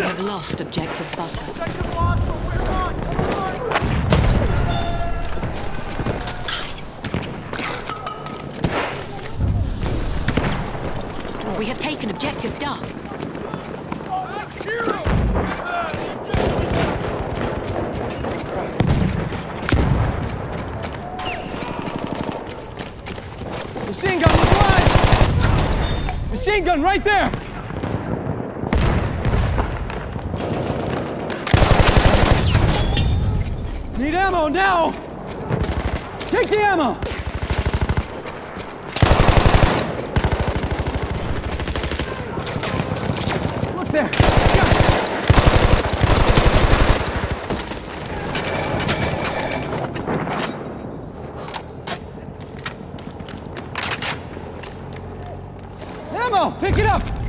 have lost objective butter. We have taken objective Duff. Machine gun, look! Machine gun right there! Need ammo now! Take the ammo! Look there! Ammo! Pick it up!